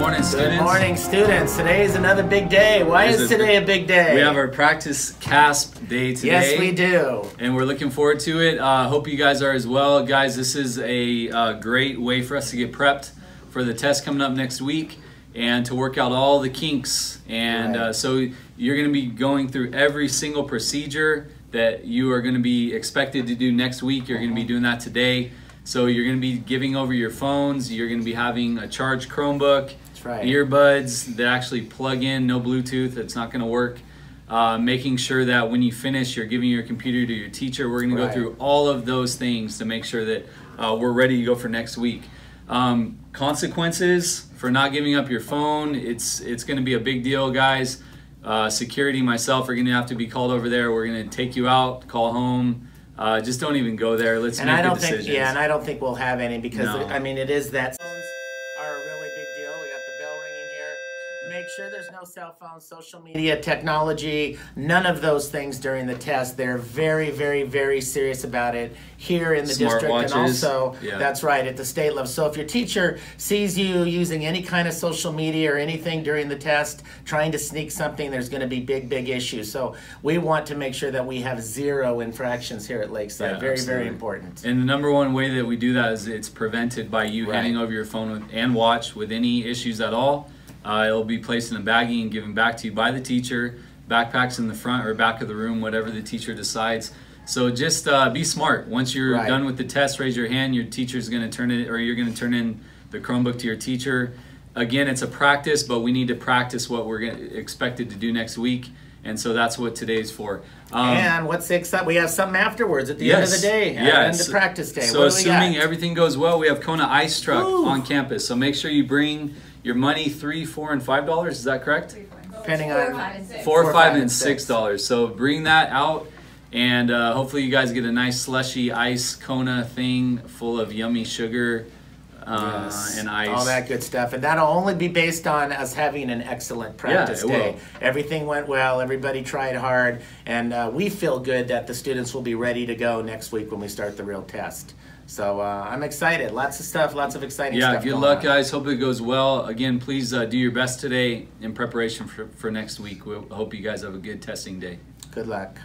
morning, students. Good morning, students. Today is another big day. Why is, a today a big day? We have our practice CAASPP day today. Yes, we do. And we're looking forward to it. Uh, hope you guys are as well. Guys, this is a uh, great way for us to get prepped for the test coming up next week and to work out all the kinks. And Right. uh, so you're going to be going through every single procedure that you are going to be expected to do next week. You're going to be doing that today. So you're going to be giving over your phones. You're going to be having a charged Chromebook, That's right. earbuds that actually plug in, no Bluetooth. It's not going to work. Uh, making sure that when you finish, you're giving your computer to your teacher. We're going to go through all of those things to make sure that uh, we're ready to go for next week. Um, consequences for not giving up your phone. It's it's going to be a big deal, guys. Uh, security, myself, are going to have to be called over there. We're going to take you out, call home. Uh, just don't even go there. Let's And make I don't think, decisions. yeah, and I don't think we'll have any because No. I mean it is that Make sure there's no cell phones, social media, technology, none of those things during the test. They're very, very, very serious about it here in the Smart district and also Yeah. that's right at the state level. So if your teacher sees you using any kind of social media or anything during the test, trying to sneak something, there's going to be big, big issues. So we want to make sure that we have zero infractions here at Lakeside. Yeah, very, absolutely. very important. And the number one way that we do that is it's prevented by you Right. handing over your phone with, and watch with any issues at all. Uh, it'll be placed in a baggie and given back to you by the teacher. Backpacks in the front or back of the room, whatever the teacher decides. So just uh, be smart. Once you're Right. done with the test, raise your hand. Your teacher's going to turn it, or you're going to turn in the Chromebook to your teacher. Again, it's a practice, but we need to practice what we're gonna, expected to do next week, and so that's what today's for. Um, and what's the exciting? We have something afterwards at the end of the day. at the end of practice day. So what do we assuming everything goes well, we have Kona Ice Truck Woo. on campus. So make sure you bring your money three, four, and five dollars. Is that correct? Depending Four, on five, and six. Four, Four, five, five, and and six six. dollars. So bring that out, and uh, hopefully you guys get a nice slushy ice Kona thing full of yummy sugar uh, Yes, and ice. all that good stuff, and that'll only be based on us having an excellent practice it day. will. Everything went well. Everybody tried hard, and uh, we feel good that the students will be ready to go next week when we start the real test. So uh, I'm excited. Lots of stuff. Lots of exciting Yeah, stuff. good going luck, on. guys. Hope it goes well. Again, please uh, do your best today in preparation for, for next week. We hope you guys have a good testing day. Good luck.